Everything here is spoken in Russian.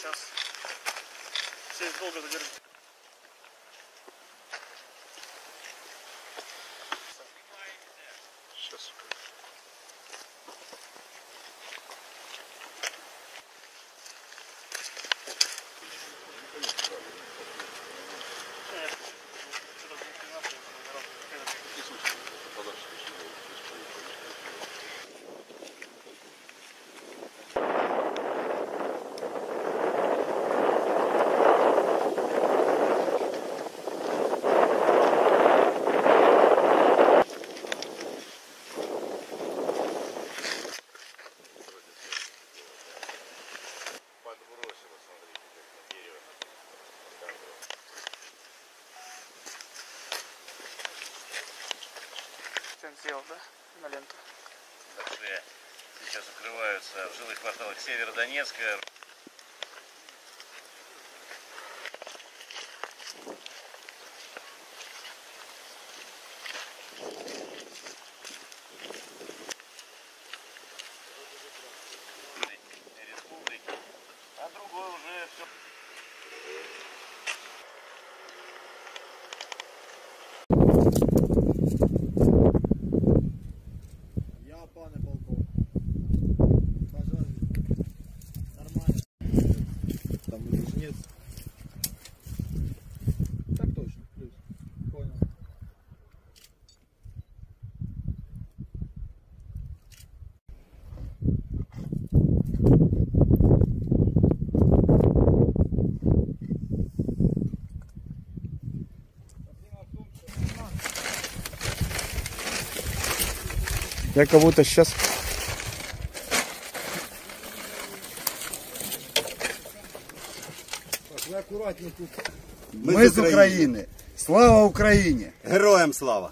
сейчас. все долго задержится. Сделал, да? На ленту. Дошли. Сейчас укрываются в жилых кварталах Северодонецка. Я как будто сейчас... Ви акуратненько. Ми з України. Слава Україні! Героям слава!